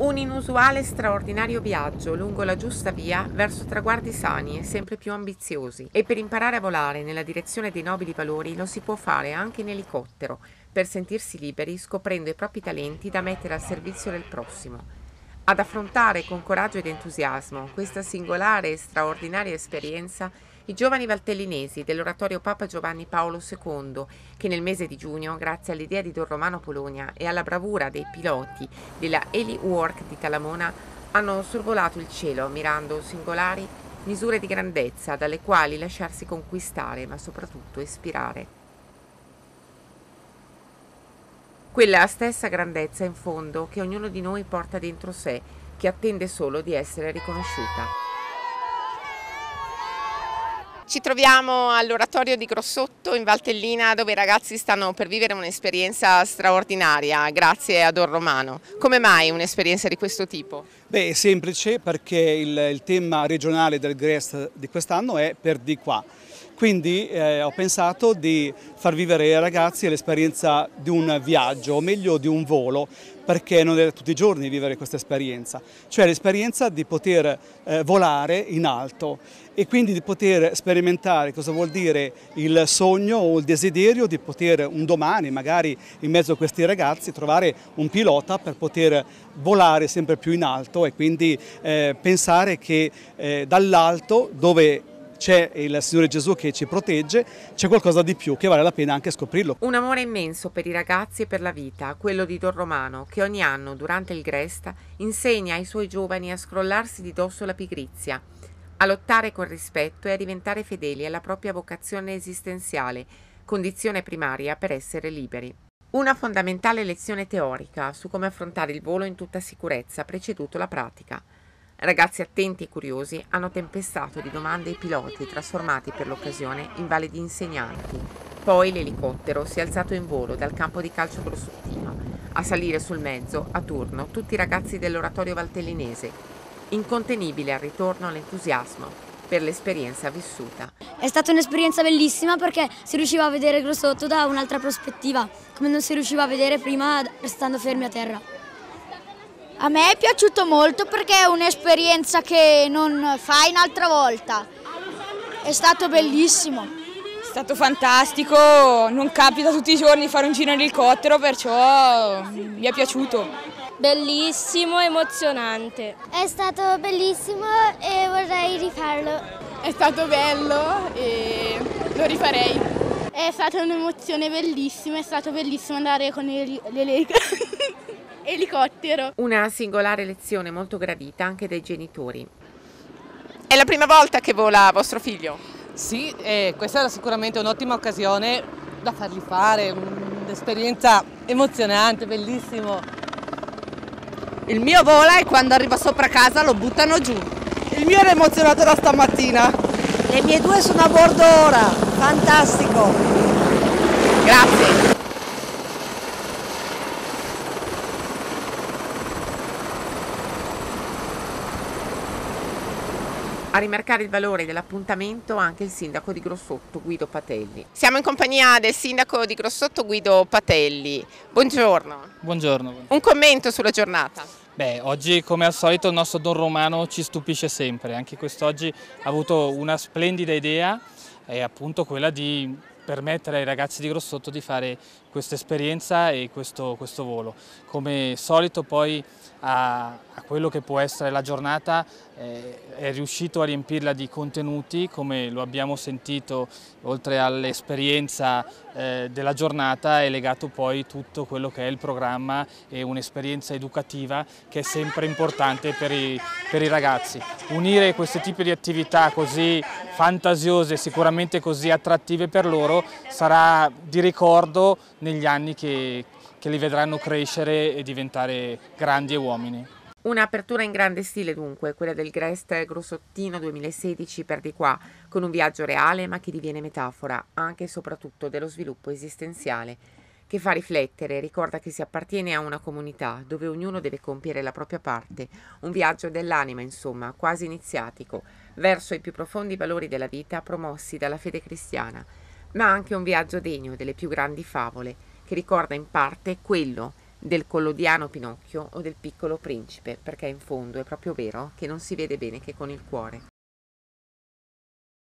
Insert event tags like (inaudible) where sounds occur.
Un inusuale straordinario viaggio lungo la giusta via verso traguardi sani e sempre più ambiziosi. E per imparare a volare nella direzione dei nobili valori lo si può fare anche in elicottero, per sentirsi liberi scoprendo i propri talenti da mettere al servizio del prossimo. Ad affrontare con coraggio ed entusiasmo questa singolare e straordinaria esperienza i giovani valtellinesi dell'oratorio Papa Giovanni Paolo II, che nel mese di giugno, grazie all'idea di Don Romano Polonia e alla bravura dei piloti della Eli Work di Talamona, hanno sorvolato il cielo ammirando singolari misure di grandezza dalle quali lasciarsi conquistare, ma soprattutto ispirare. Quella stessa grandezza in fondo che ognuno di noi porta dentro sé, che attende solo di essere riconosciuta. Ci troviamo all'oratorio di Grossotto in Valtellina dove i ragazzi stanno per vivere un'esperienza straordinaria grazie a Don Romano. Come mai un'esperienza di questo tipo? Beh, è semplice perché il, il tema regionale del GREST di quest'anno è per di qua. Quindi eh, ho pensato di far vivere ai ragazzi l'esperienza di un viaggio, o meglio di un volo, perché non è tutti i giorni vivere questa esperienza, cioè l'esperienza di poter eh, volare in alto e quindi di poter sperimentare cosa vuol dire il sogno o il desiderio di poter un domani, magari in mezzo a questi ragazzi, trovare un pilota per poter volare sempre più in alto e quindi eh, pensare che eh, dall'alto dove c'è il Signore Gesù che ci protegge, c'è qualcosa di più che vale la pena anche scoprirlo. Un amore immenso per i ragazzi e per la vita, quello di Don Romano, che ogni anno durante il Gresta insegna ai suoi giovani a scrollarsi di dosso la pigrizia, a lottare con rispetto e a diventare fedeli alla propria vocazione esistenziale, condizione primaria per essere liberi. Una fondamentale lezione teorica su come affrontare il volo in tutta sicurezza, preceduto la pratica. Ragazzi attenti e curiosi hanno tempestato di domande ai piloti trasformati per l'occasione in validi insegnanti. Poi l'elicottero si è alzato in volo dal campo di calcio grossottino. A salire sul mezzo, a turno, tutti i ragazzi dell'oratorio valtellinese. Incontenibile al ritorno l'entusiasmo per l'esperienza vissuta. È stata un'esperienza bellissima perché si riusciva a vedere Grossotto da un'altra prospettiva, come non si riusciva a vedere prima restando fermi a terra. A me è piaciuto molto perché è un'esperienza che non fai un'altra volta. È stato bellissimo. È stato fantastico, non capita tutti i giorni fare un giro in elicottero, perciò mi è piaciuto. Bellissimo, emozionante. È stato bellissimo e vorrei rifarlo. È stato bello e lo rifarei. È stata un'emozione bellissima, è stato bellissimo andare con le, le, le (laughs) elicottero. Una singolare lezione molto gradita anche dai genitori. È la prima volta che vola vostro figlio? Sì, e questa era sicuramente un'ottima occasione da fargli fare, un'esperienza emozionante, bellissimo. Il mio vola e quando arriva sopra casa lo buttano giù. Il mio era emozionato da stamattina. Le mie due sono a bordo ora, fantastico. Grazie. A rimarcare il valore dell'appuntamento anche il sindaco di Grossotto Guido Patelli. Siamo in compagnia del sindaco di Grossotto Guido Patelli. Buongiorno. Buongiorno. Un commento sulla giornata. Beh, oggi come al solito il nostro Don Romano ci stupisce sempre, anche quest'oggi ha avuto una splendida idea, è appunto quella di permettere ai ragazzi di Grossotto di fare questa esperienza e questo, questo volo. Come solito poi a, a, quello che può essere la giornata eh, è riuscito a riempirla di contenuti come lo abbiamo sentito oltre all'esperienza eh, della giornata è legato poi tutto quello che è il programma e un'esperienza educativa che è sempre importante per i, per i ragazzi. Unire questi tipi di attività così fantasiose, sicuramente così attrattive per loro sarà di ricordo negli anni che, che li vedranno crescere e diventare grandi e uomini. Un'apertura in grande stile dunque, quella del Grest Grossottino 2016 per di qua, con un viaggio reale ma che diviene metafora anche e soprattutto dello sviluppo esistenziale, che fa riflettere, ricorda che si appartiene a una comunità dove ognuno deve compiere la propria parte, un viaggio dell'anima insomma, quasi iniziatico, verso i più profondi valori della vita promossi dalla fede cristiana, ma anche un viaggio degno delle più grandi favole, che ricorda in parte quello del collodiano Pinocchio o del piccolo principe, perché in fondo è proprio vero che non si vede bene che con il cuore.